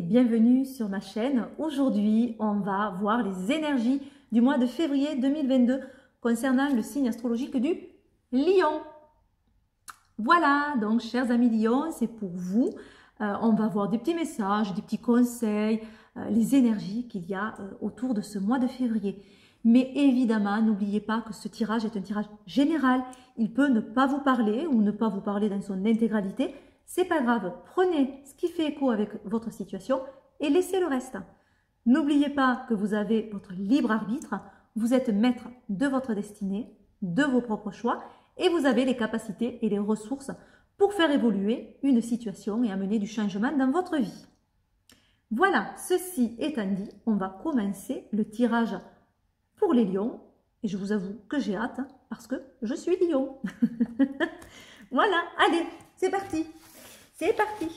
et bienvenue sur ma chaîne. Aujourd'hui, on va voir les énergies du mois de février 2022 concernant le signe astrologique du lion. Voilà, donc chers amis lions, c'est pour vous. Euh, on va voir des petits messages, des petits conseils, euh, les énergies qu'il y a euh, autour de ce mois de février. Mais évidemment, n'oubliez pas que ce tirage est un tirage général. Il peut ne pas vous parler ou ne pas vous parler dans son intégralité. C'est pas grave. Prenez ce qui fait écho avec votre situation et laissez le reste. N'oubliez pas que vous avez votre libre arbitre. Vous êtes maître de votre destinée, de vos propres choix et vous avez les capacités et les ressources pour faire évoluer une situation et amener du changement dans votre vie. Voilà, ceci étant dit, on va commencer le tirage pour les lions. Et je vous avoue que j'ai hâte parce que je suis lion. voilà, allez, c'est parti. C'est parti.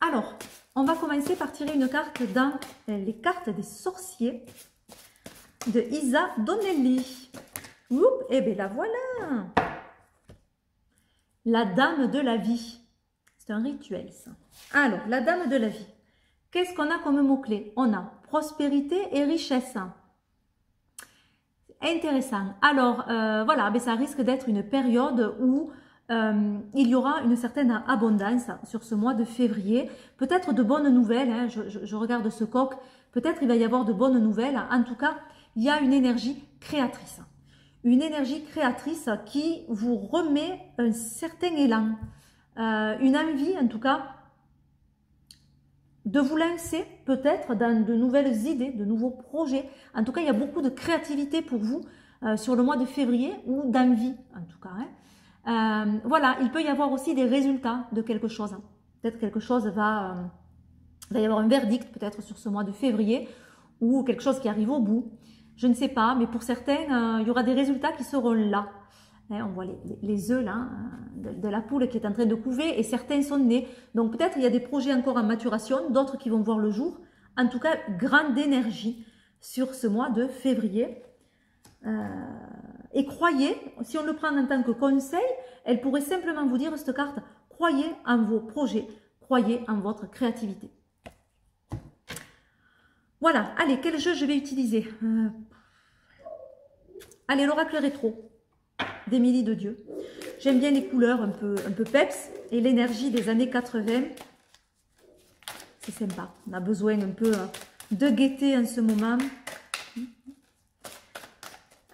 Alors, on va commencer par tirer une carte dans les cartes des sorciers de Isa Donnelly. Oups, et eh bien la voilà. La dame de la vie. C'est un rituel ça. Alors, la dame de la vie. Qu'est-ce qu'on a comme mot-clé? On a prospérité et richesse. Intéressant. Alors, euh, voilà, mais ça risque d'être une période où euh, il y aura une certaine abondance sur ce mois de février. Peut-être de bonnes nouvelles, hein, je, regarde ce coq, peut-être il va y avoir de bonnes nouvelles. En tout cas, il y a une énergie créatrice. Une énergie créatrice qui vous remet un certain élan, euh, une envie en tout cas de vous lancer peut-être dans de nouvelles idées, de nouveaux projets. En tout cas, il y a beaucoup de créativité pour vous euh, sur le mois de février ou d'envie en tout cas. Hein. Euh, voilà, il peut y avoir aussi des résultats de quelque chose. Peut-être quelque chose va, euh, va y avoir un verdict peut-être sur ce mois de février ou quelque chose qui arrive au bout. Je ne sais pas, mais pour certains, il y aura des résultats qui seront là. Hein, on voit les, œufs là, de, la poule qui est en train de couver et certains sont nés. Donc peut-être il y a des projets encore en maturation, d'autres qui vont voir le jour. En tout cas, grande énergie sur ce mois de février. Euh, et croyez, si on le prend en tant que conseil, elle pourrait simplement vous dire, cette carte, croyez en vos projets, croyez en votre créativité. Voilà, allez, quel jeu je vais utiliser? Euh, Allez, l'oracle rétro d'Émilie de Dieu. J'aime bien les couleurs un peu, un peu peps et l'énergie des années 80. C'est sympa. On a besoin un peu hein, de gaieté en ce moment.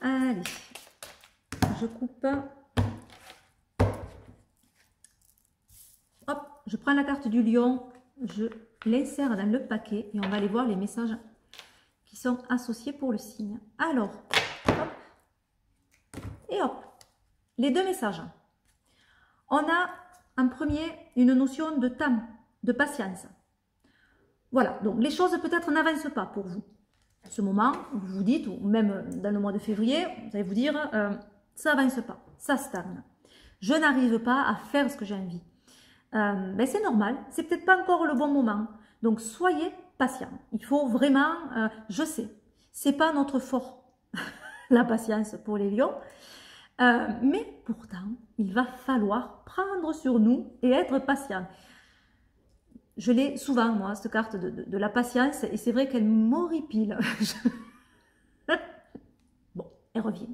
Allez, je coupe. Hop, je prends la carte du lion, je l'insère dans le paquet et on va aller voir les messages qui sont associés pour le signe. Alors, hop, et hop, les deux messages. On a en premier une notion de temps, de patience. Voilà, donc les choses peut-être n'avancent pas pour vous. À ce moment, vous vous dites, ou même dans le mois de février, vous allez vous dire, euh, ça n'avance pas, ça stagne. Je n'arrive pas à faire ce que j'ai envie. Euh, ben c'est normal, c'est peut-être pas encore le bon moment. Donc soyez patient. Il faut vraiment, euh, je sais, c'est pas notre fort, la patience pour les lions. Euh, mais pourtant, il va falloir prendre sur nous et être patient. Je l'ai souvent, moi, cette carte de, la patience, et c'est vrai qu'elle m'horripile. bon, elle revient.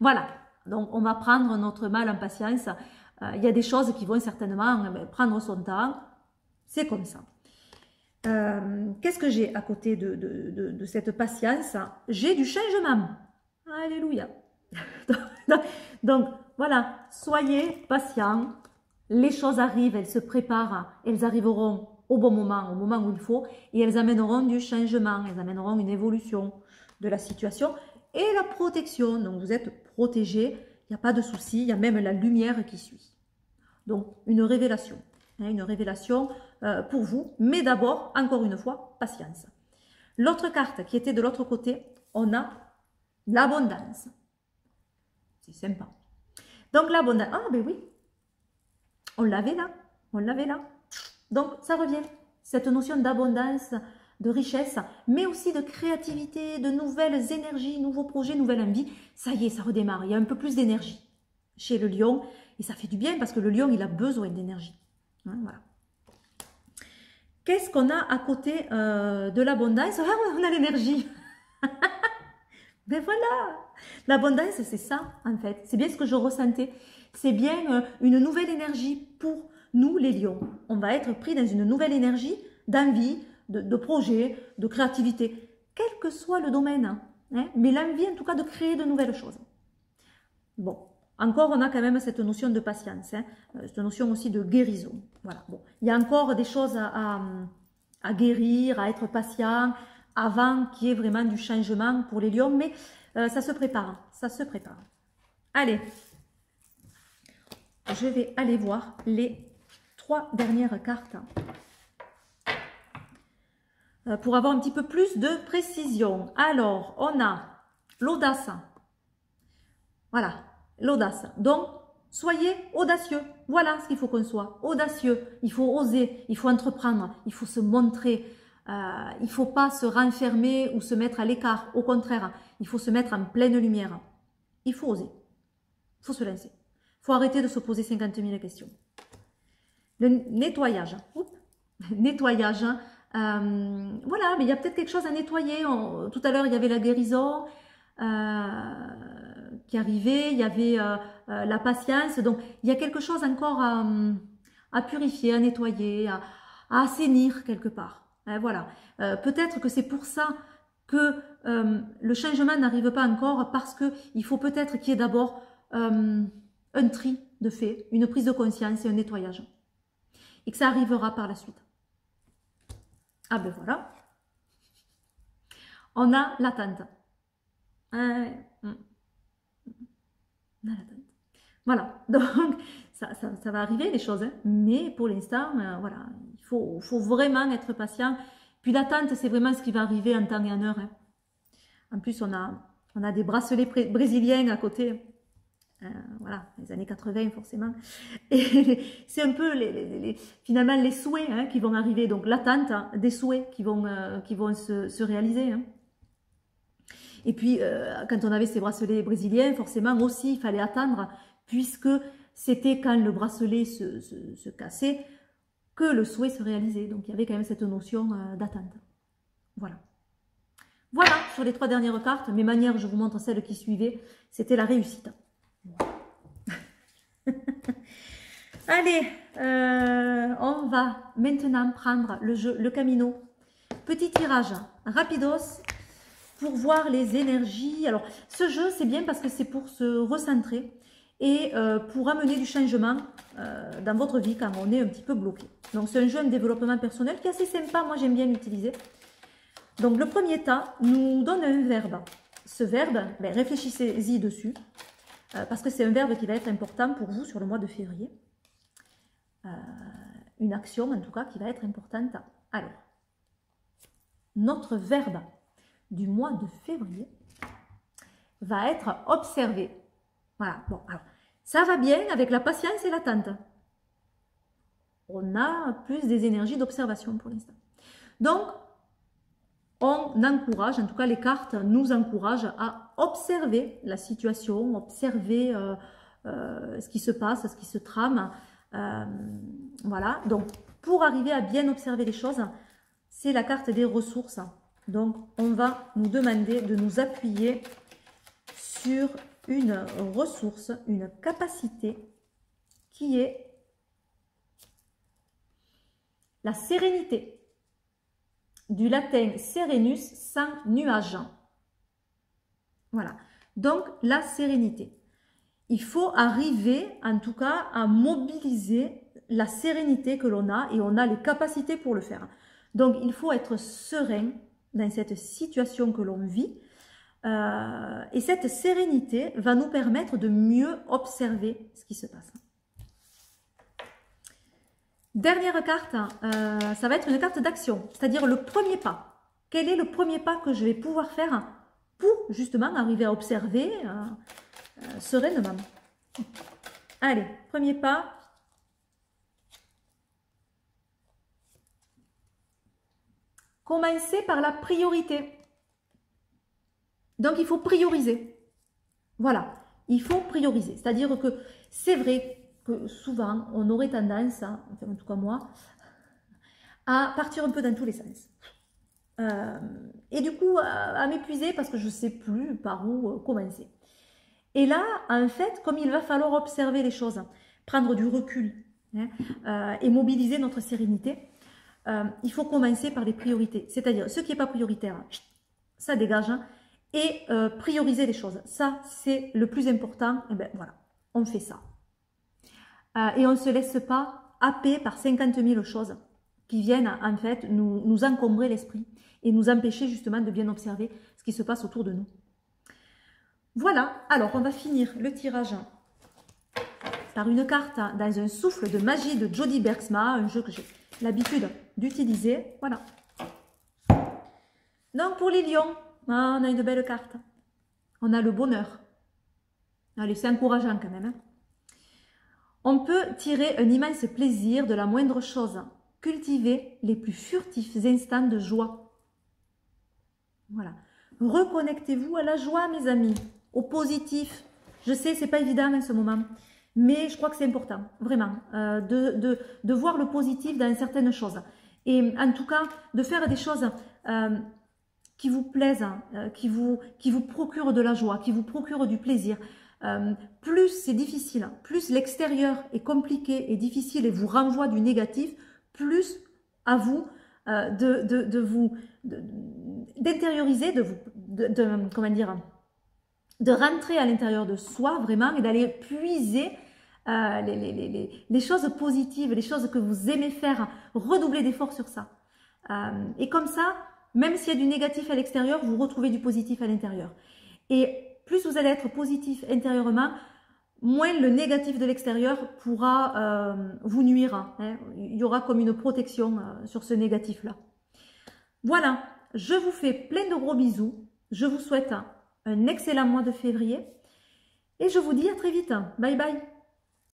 Voilà, donc on va prendre notre mal en patience. Euh, il y a des choses qui vont certainement euh, prendre son temps. C'est comme ça. Qu'est-ce que j'ai à côté de, de cette patience? J'ai du changement. Alléluia. Donc voilà, soyez patients. Les choses arrivent, elles se préparent, elles arriveront au bon moment, au moment où il faut, et elles amèneront du changement, elles amèneront une évolution de la situation et la protection. Donc vous êtes protégé, il n'y a pas de souci, il y a même la lumière qui suit. Donc une révélation, hein, une révélation euh, pour vous, mais d'abord, encore une fois, patience. L'autre carte qui était de l'autre côté, on a l'abondance. C'est sympa. Donc l'abondance. Ah, ben oui. On l'avait là. On l'avait là. Donc ça revient. Cette notion d'abondance, de richesse, mais aussi de créativité, de nouvelles énergies, nouveaux projets, nouvelles envies. Ça y est, ça redémarre. Il y a un peu plus d'énergie chez le lion. Et ça fait du bien parce que le lion, il a besoin d'énergie. Hein, voilà. Qu'est-ce qu'on a à côté euh, de l'abondance? Ah, On a l'énergie. ben voilà, l'abondance, c'est ça en fait. C'est bien ce que je ressentais. C'est bien euh, une nouvelle énergie pour nous, les lions. On va être pris dans une nouvelle énergie d'envie, de, de, projet, de créativité, quel que soit le domaine. Hein, mais l'envie en tout cas de créer de nouvelles choses. Bon, encore, on a quand même cette notion de patience, hein, euh, cette notion aussi de guérison. Voilà. Il y a encore des choses à, guérir, à être patient, avant qu'il y ait vraiment du changement pour les lions, mais euh, ça se prépare, ça se prépare. Allez, je vais aller voir les trois dernières cartes pour avoir un petit peu plus de précision. Alors, on a l'audace. Voilà, l'audace. Donc, soyez audacieux. Voilà ce qu'il faut qu'on soit. Audacieux. Il faut oser, il faut entreprendre, il faut se montrer. Euh, il ne faut pas se renfermer ou se mettre à l'écart. Au contraire, il faut se mettre en pleine lumière. Il faut oser. Il faut se lancer. Il faut arrêter de se poser 50 000 questions. Le nettoyage. nettoyage. Euh, voilà, mais il y a peut-être quelque chose à nettoyer. tout à l'heure, il y avait la guérison. Euh, qui arrivait, il y avait euh, euh, la patience. Donc, il y a quelque chose encore à, purifier, à nettoyer, à, assainir quelque part. Hein, voilà. Euh, peut-être que c'est pour ça que le changement n'arrive pas encore parce que il faut peut-être qu'il y ait d'abord un tri de fait, une prise de conscience et un nettoyage. Et que ça arrivera par la suite. Ah ben voilà. On a l'attente. Hein, hum. Voilà, donc ça, ça, va arriver les choses, hein. mais pour l'instant, euh, voilà, il faut, faut, vraiment être patient. Puis l'attente, c'est vraiment ce qui va arriver en temps et en heure. Hein. En plus, on a, on a des bracelets brésiliens à côté. Euh, voilà, les années 80 forcément. C'est un peu finalement les souhaits hein, qui vont arriver, donc l'attente des souhaits qui vont, euh, se, se réaliser. Hein. Et puis, euh, quand on avait ces bracelets brésiliens, forcément aussi, il fallait attendre, puisque c'était quand le bracelet se, cassait que le souhait se réalisait. Donc, il y avait quand même cette notion d'attente. Voilà. Voilà, sur les trois dernières cartes, mes manières, je vous montre celle qui suivait, c'était la réussite. Allez, euh, on va maintenant prendre le jeu, le camino. Petit tirage, rapidos, pour voir les énergies. Alors, ce jeu, c'est bien parce que c'est pour se recentrer et euh, pour amener du changement euh, dans votre vie quand on est un petit peu bloqué. Donc, c'est un jeu de développement personnel qui est assez sympa. Moi, j'aime bien l'utiliser. Donc, le premier tas nous donne un verbe. Ce verbe, ben, réfléchissez-y dessus parce que c'est un verbe qui va être important pour vous sur le mois de février. Une action, en tout cas, qui va être importante. Alors, notre verbe du mois de février va être observé. Voilà, bon, alors, ça va bien avec la patience et l'attente. On a plus des énergies d'observation pour l'instant. Donc, on encourage, en tout cas les cartes nous encouragent à observer la situation, observer euh, euh, ce qui se passe, ce qui se trame. Euh, voilà, donc pour arriver à bien observer les choses, c'est la carte des ressources. Donc, on va nous demander de nous appuyer sur une ressource, une capacité qui est la sérénité. Du latin serenus, sans nuage. Voilà. Donc, la sérénité. Il faut arriver, en tout cas, à mobiliser la sérénité que l'on a et on a les capacités pour le faire. Donc, il faut être serein, dans cette situation que l'on vit. Euh, et cette sérénité va nous permettre de mieux observer ce qui se passe. Dernière carte, euh, ça va être une carte d'action, c'est-à-dire le premier pas. Quel est le premier pas que je vais pouvoir faire pour justement arriver à observer euh, sereinement Allez, premier pas, Commencer par la priorité. Donc, il faut prioriser. Voilà, il faut prioriser. C'est-à-dire que c'est vrai que souvent, on aurait tendance, hein, en tout cas moi, à partir un peu dans tous les sens. Euh, et du coup, à, m'épuiser parce que je ne sais plus par où euh, commencer. Et là, en fait, comme il va falloir observer les choses, prendre du recul hein, euh, et mobiliser notre sérénité, il faut commencer par les priorités. C'est-à-dire, ce qui n'est pas prioritaire, ça dégage, hein, et prioriser les choses. Ça, c'est le plus important. Et ben voilà, on fait ça. et on ne se laisse pas happer par 50 000 choses qui viennent en fait nous encombrer l'esprit et nous empêcher justement de bien observer ce qui se passe autour de nous. Voilà, alors on va finir le tirage par une carte dans un souffle de magie de Jody Bergsma, un jeu que j'ai l'habitude d'utiliser. Voilà. Donc pour les lions, ah, on a une belle carte. On a le bonheur. Allez, c'est encourageant quand même. Hein. On peut tirer un immense plaisir de la moindre chose Cultivez les plus furtifs instants de joie. Voilà. Reconnectez-vous à la joie, mes amis, au positif. Je sais, c'est pas évident en ce moment, mais je crois que c'est important, vraiment, euh, de, voir le positif dans certaines choses. Et en tout cas, de faire des choses euh, qui vous plaisent, euh, qui, vous, qui vous procurent de la joie, qui vous procurent du plaisir. plus c'est difficile, plus l'extérieur est compliqué et difficile et vous renvoie du négatif, plus à vous de, de, vous d'intérioriser, de, vous, de, comment dire, de rentrer à l'intérieur de soi vraiment et d'aller puiser euh, les, choses positives, les choses que vous aimez faire, redoubler d'efforts sur ça. Euh, et comme ça, même s'il y a du négatif à l'extérieur, vous retrouvez du positif à l'intérieur. Et plus vous allez être positif intérieurement, moins le négatif de l'extérieur pourra euh, vous nuire. Hein. Il y aura comme une protection sur ce négatif-là. Voilà, je vous fais plein de gros bisous. Je vous souhaite un excellent mois de février. Et je vous dis à très vite. Bye bye